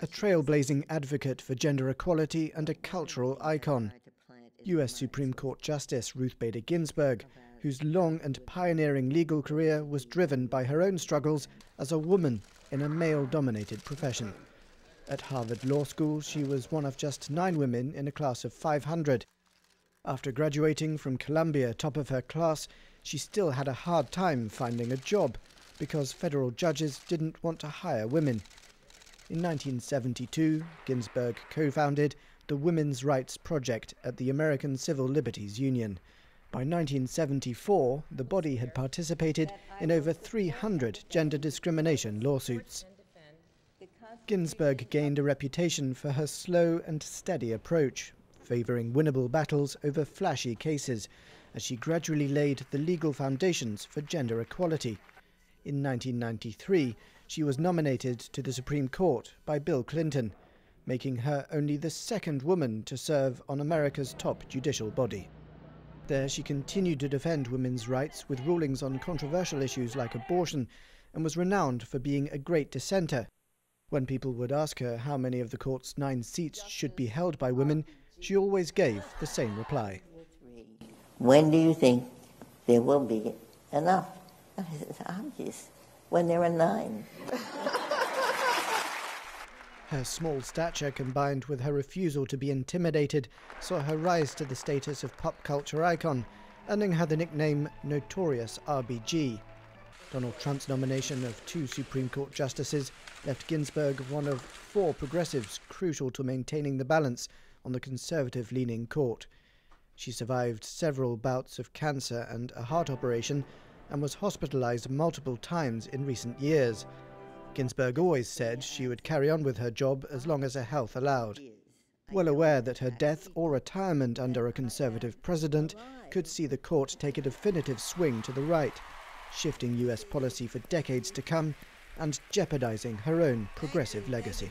A trailblazing advocate for gender equality and a cultural icon. U.S. Supreme Court Justice Ruth Bader Ginsburg, whose long and pioneering legal career was driven by her own struggles as a woman in a male dominated profession. At Harvard Law School, she was one of just nine women in a class of 500. After graduating from Columbia, top of her class, she still had a hard time finding a job because federal judges didn't want to hire women. In 1972, Ginsburg co founded the Women's Rights Project at the American Civil Liberties Union. By 1974, the body had participated in over 300 gender discrimination lawsuits. Ginsburg gained a reputation for her slow and steady approach, favouring winnable battles over flashy cases, as she gradually laid the legal foundations for gender equality. In 1993, she was nominated to the Supreme Court by Bill Clinton making her only the second woman to serve on America's top judicial body. There, she continued to defend women's rights with rulings on controversial issues like abortion and was renowned for being a great dissenter. When people would ask her how many of the court's nine seats should be held by women, she always gave the same reply. When do you think there will be enough? It's obvious. When there are nine. Her small stature combined with her refusal to be intimidated saw her rise to the status of pop culture icon, earning her the nickname Notorious RBG. Donald Trump's nomination of two Supreme Court justices left Ginsburg one of four progressives crucial to maintaining the balance on the conservative leaning court. She survived several bouts of cancer and a heart operation and was hospitalized multiple times in recent years. Ginsburg always said she would carry on with her job as long as her health allowed. Well aware that her death or retirement under a conservative president could see the court take a definitive swing to the right, shifting US policy for decades to come and jeopardizing her own progressive legacy.